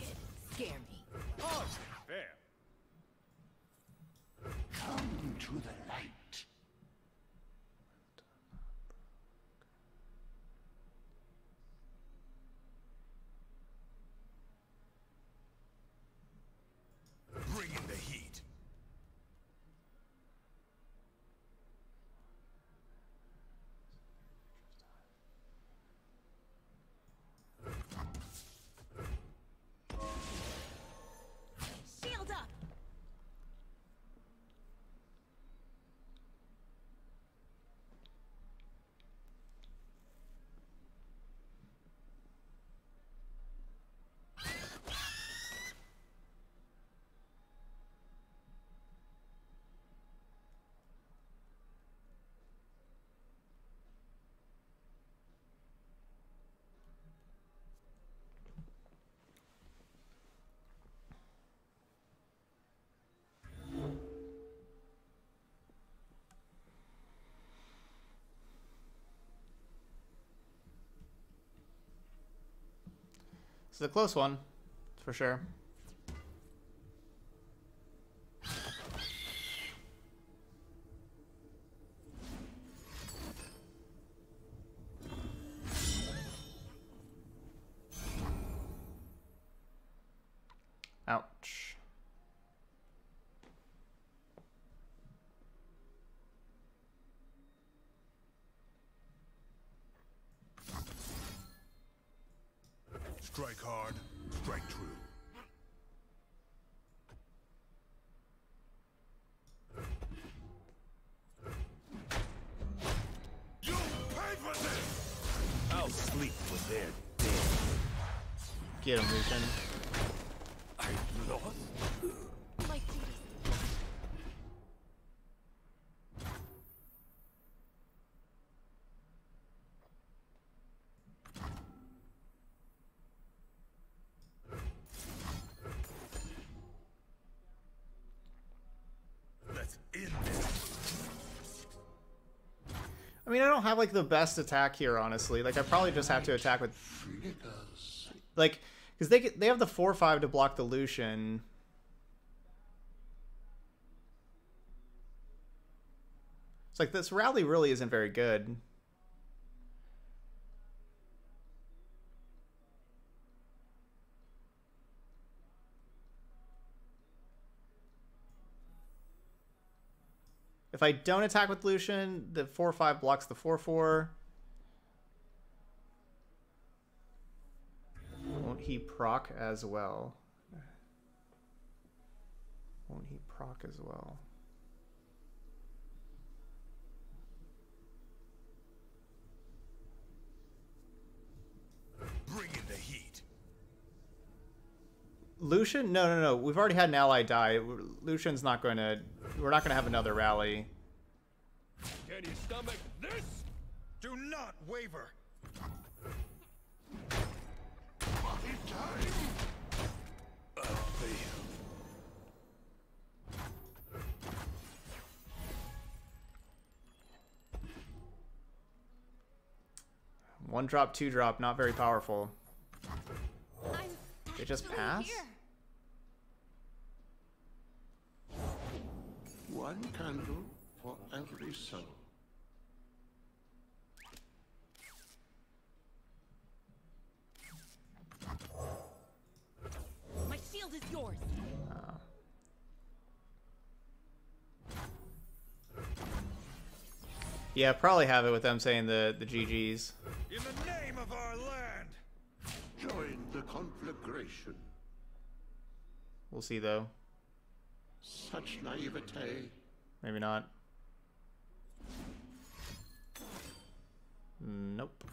It's a close one, for sure. Mean, I don't have like the best attack here, honestly. Like, I probably just have to attack with like because they they have the four five to block the Lucian. It's like this rally really isn't very good. If I don't attack with Lucian, the 4-5 blocks the 4-4. Won't he proc as well? Won't he proc as well? Bring in the heat. Lucian? No, no, no. We've already had an ally die. Lucian's not going to. We're not going to have another rally. Can you stomach this? Do not waver. Party time! I'll fail. One drop, two drop, not very powerful. I'm They just actually pass? One candle for every soul. My shield is yours. Yeah, probably have it with them saying the the GGs. In the name of our land. Join the conflagration. We'll see though. Such naivete. Maybe not. Nope.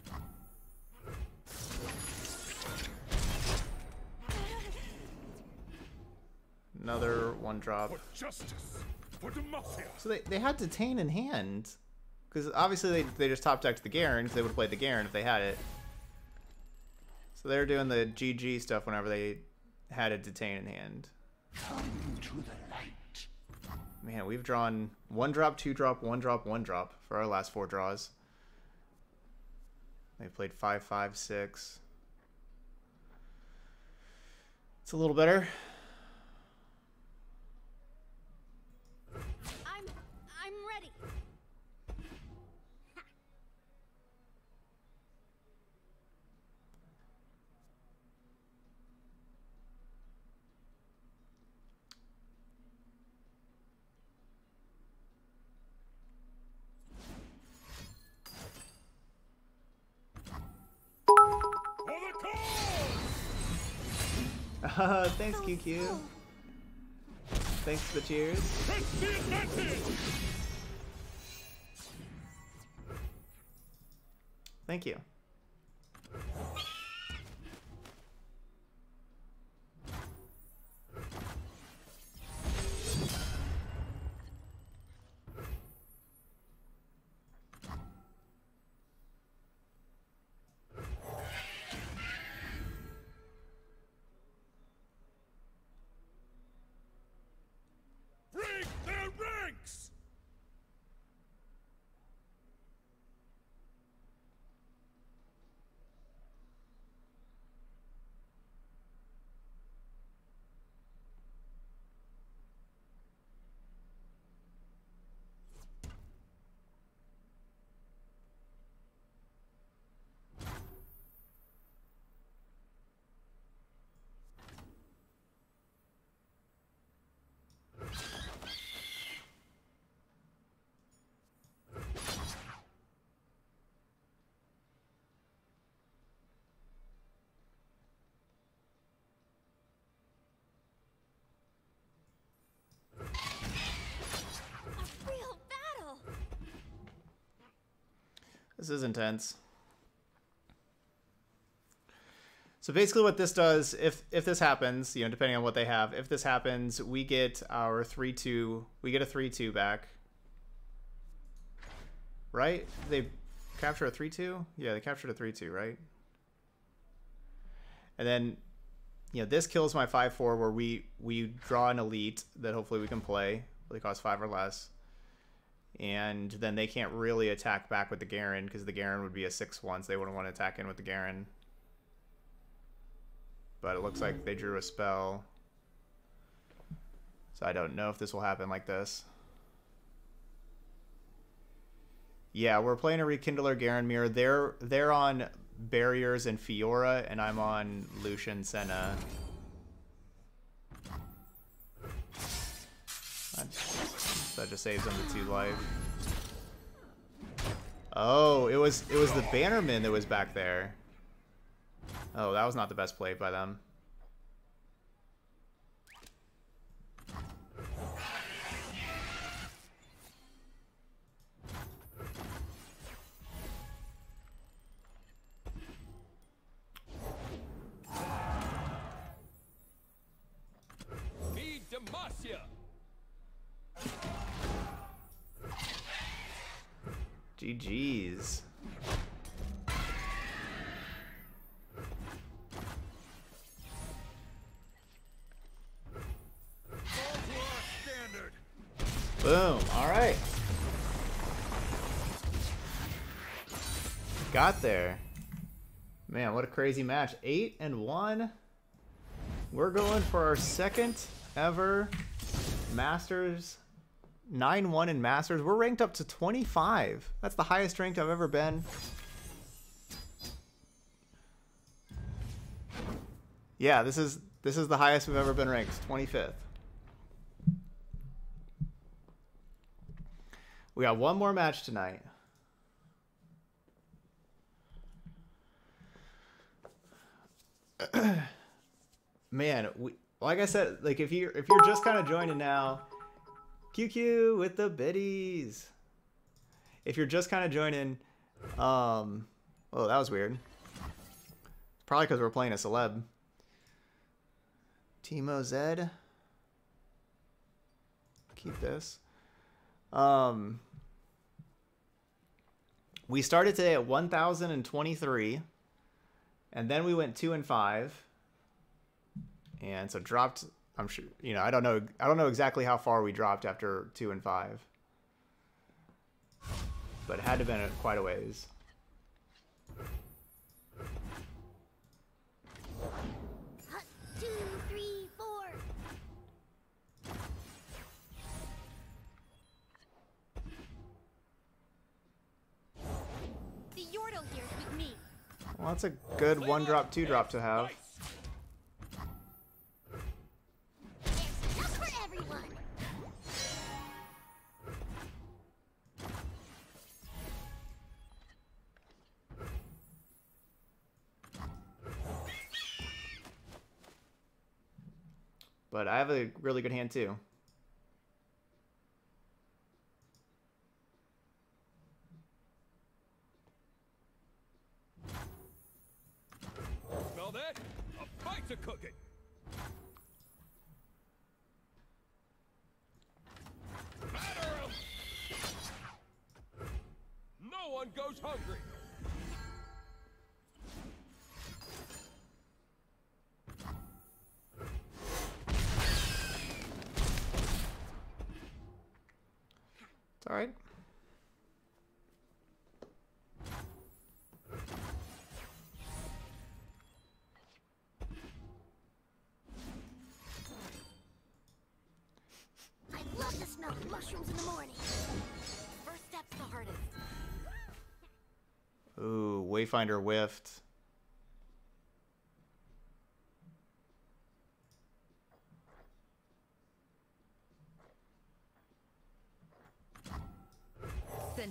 Another one drop. For justice. For Demacia. So they, they had Detain in hand. Because obviously they, they just top decked the Garen because they would have played the Garen if they had it. So they were doing the GG stuff whenever they had a Detain in hand. Come to the light. Man, we've drawn one drop, two drop, one drop, one drop for our last four draws. They played five, five, six. It's a little better. Thanks, QQ. Thanks for the cheers. Press the advantage! Thank you. This is intense. So basically what this does, if if this happens, you know, depending on what they have, if this happens, we get our 3-2, we get a 3-2 back. Right? They capture a 3-2? Yeah, they captured a 3-2, right? And then you know, this kills my 5-4 where we we draw an elite that hopefully we can play. They cost 5 or less and then they can't really attack back with the Garen because the Garen would be a 6 1, so they wouldn't want to attack in with the Garen. But it looks like they drew a spell. So I don't know if this will happen like this. Yeah, we're playing a Rekindler Garen Mirror. They're they're on Barriers and Fiora, and I'm on Lucian Senna. That, just saves them the two life. Oh, it was it was the Bannerman that was back there. Oh, that was not the best play by them. Demacia! GG's. Boom. All right. Got there. Man, what a crazy match. 8 and 1. We're going for our second ever Masters 9-1 in Masters. We're ranked up to 25. That's the highest ranked I've ever been. Yeah, this is this is the highest we've ever been ranked, 25th. We got one more match tonight. Man, we, like I said, like if you if you're just kind of joining now, QQ with the biddies. If you're just kind of joining, um, oh that was weird. Probably because we're playing a celeb. Teemo Zed. Keep this. Um, we started today at 1,023, and then we went two and five, and so dropped. I'm sure you know. I don't know. I don't know exactly how far we dropped after two and five, but it had to have been quite a ways. Hut, two, three, four. The Yordle here's with me. Well, that's a good one drop, two drop to have. But I have a really good hand too. Smell that? A fight's a cooking. No one goes hungry. All right. I love the smell of mushrooms in the morning. First step's the hardest. Ooh, Wayfinder whiffed.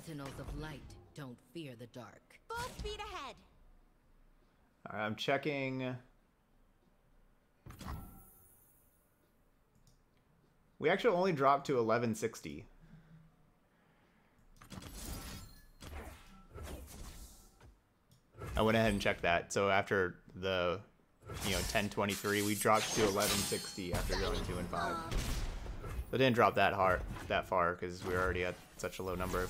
Sentinels of light don't fear the dark. Full speed ahead. All right, I'm checking. We actually only dropped to 1160. I went ahead and checked that. So after the, you know, 1023, we dropped to 1160 after going two and five. But didn't drop that hard, that far, because we were already at such a low number.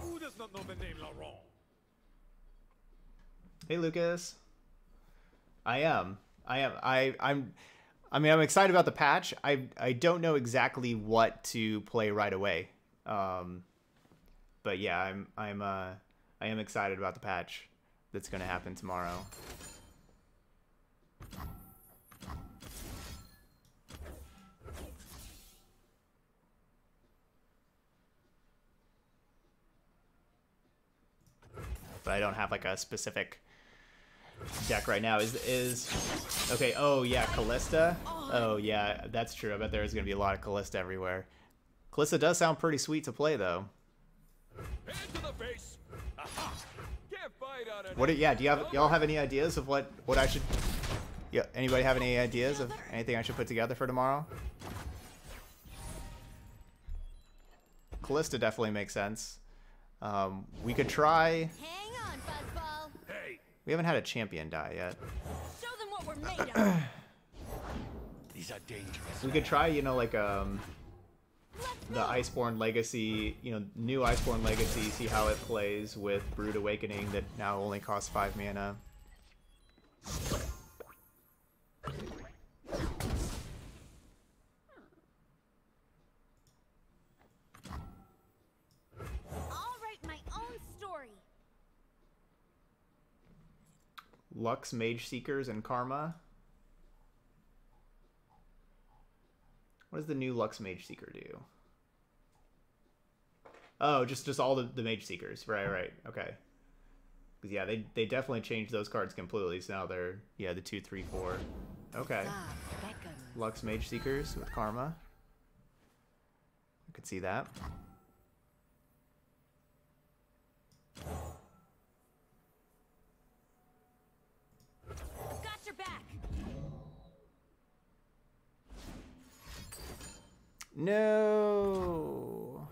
Who does not know the name Laurent? Hey Lucas. I am. I am. I I'm I mean I'm excited about the patch. I I don't know exactly what to play right away. Um but yeah, I'm I'm uh I am excited about the patch that's going to happen tomorrow. But I don't have like a specific deck right now. Is is okay oh yeah Kalista? Oh yeah that's true. I bet there's gonna be a lot of Kalista everywhere. Kalista does sound pretty sweet to play though. To the face. Can't fight on what do- yeah do you have y'all have any ideas of what what i should yeah anybody have any ideas of anything i should put together for tomorrow? Kalista definitely makes sense. Um we could try Hang on, Fuzzball. Hey, we haven't had a champion die yet Show them what we're made of. These are dangerous. we could try you know like um the move. Iceborn Legacy, you know, new Iceborn Legacy, see how it plays with Brood Awakening that now only costs 5 mana. I'll write my own story. Lux Mage Seekers and Karma. What does the new Lux Mage Seeker do? Oh, just just all the, the Mage Seekers. Right, right. Okay. yeah, they they definitely changed those cards completely. So now they're yeah the two, three, four. Okay. Lux Mage Seekers with Karma. I could see that. Got your back. No.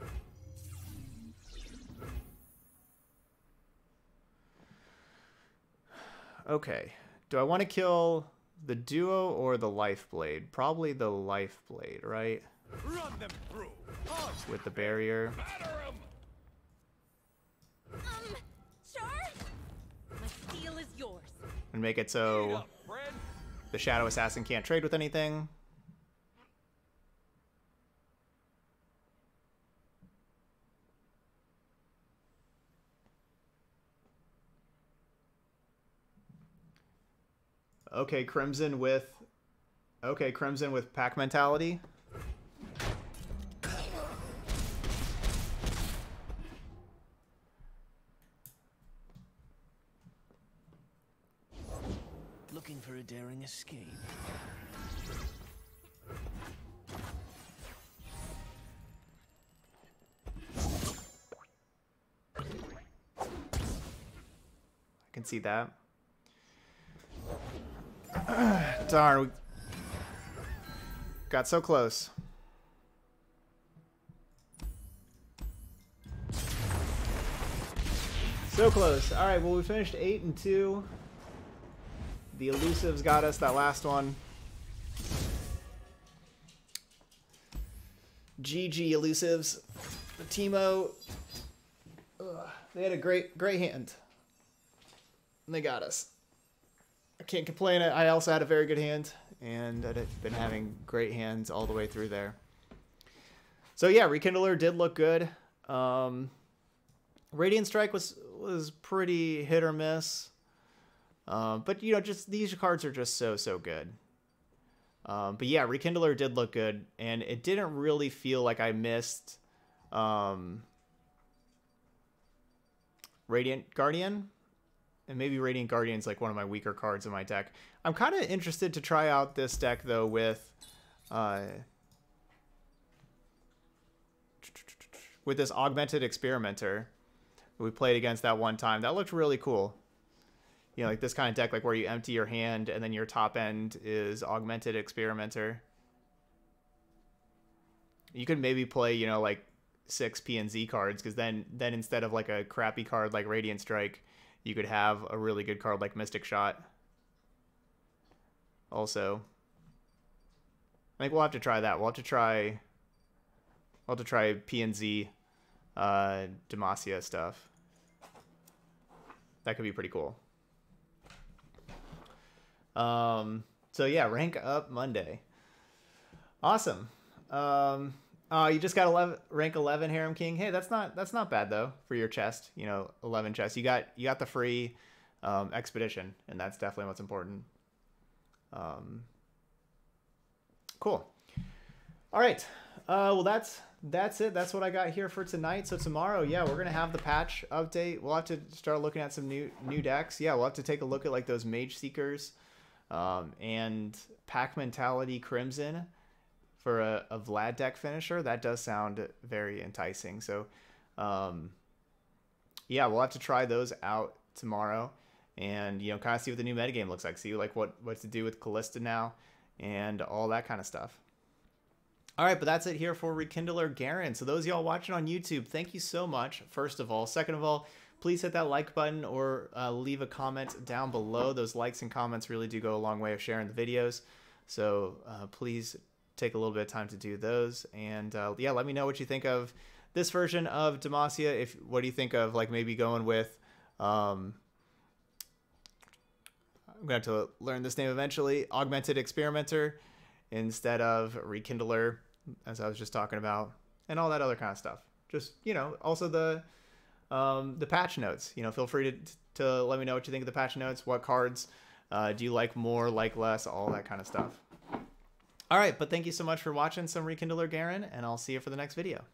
Okay. Do I want to kill the duo or the life blade? Probably the life blade, right? run them through. With the barrier. Batter 'em! Um, sure? My steel is yours. And make it so the Shadow Assassin can't trade with anything. Okay, Crimson with Okay, Crimson with pack mentality. Looking for a daring escape. I can see that. Darn. We got so close. So close. All right, well, we finished 8 and 2. The elusives got us that last one. GG elusives. The Teemo, ugh, they had a great, great hand. And they got us. Can't complain. I I also had a very good hand, and I've been having great hands all the way through there. So yeah, Rekindler did look good. Um, Radiant Strike was was pretty hit or miss. Um, but you know, just these cards are just so so good. Um, but yeah, Rekindler did look good, and it didn't really feel like I missed um, Radiant Guardian. And maybe Radiant Guardian's like one of my weaker cards in my deck. I'm kind of interested to try out this deck though with uh, with this augmented experimenter we played against that one time. That looked really cool. You know, like this kind of deck, like where you empty your hand and then your top end is augmented experimenter. You could maybe play, you know, like six P and Z cards because then then instead of like a crappy card like Radiant Strike, you could have a really good card like Mystic Shot. Also, I think we'll have to try that. We'll have to try. We'll have to try P and Z, uh, Demacia stuff. That could be pretty cool. Um. So yeah, rank up Monday. Awesome. Um. Uh, you just got 11, rank 11 Harem King. Hey, that's not that's not bad though for your chest. You know, 11 chest. You got you got the free um, expedition, and that's definitely what's important. Um, cool. All right. Uh, well, that's that's it. That's what I got here for tonight. So tomorrow, yeah, we're gonna have the patch update. We'll have to start looking at some new new decks. Yeah, we'll have to take a look at like those Mage Seekers, um, and Pack Mentality Crimson for a, a Vlad deck finisher. That does sound very enticing. So, um, yeah, we'll have to try those out tomorrow, and you know, kind of see what the new metagame looks like. See like what what to do with Kalista now, and all that kind of stuff. All right, but that's it here for Rekindler Garen. So those y'all watching on YouTube, thank you so much. First of all, second of all, please hit that like button or uh, leave a comment down below. Those likes and comments really do go a long way of sharing the videos. So uh, please take a little bit of time to do those. And uh, yeah, let me know what you think of this version of Demacia. If what do you think of like maybe going with? Um, I'm gonna have to learn this name eventually. Augmented Experimenter instead of Rekindler, as I was just talking about, and all that other kind of stuff. Just you know, also the um, the patch notes. You know, feel free to to let me know what you think of the patch notes. What cards uh, do you like more, like less, all that kind of stuff. All right, but thank you so much for watching some Rekindler Garen, and I'll see you for the next video.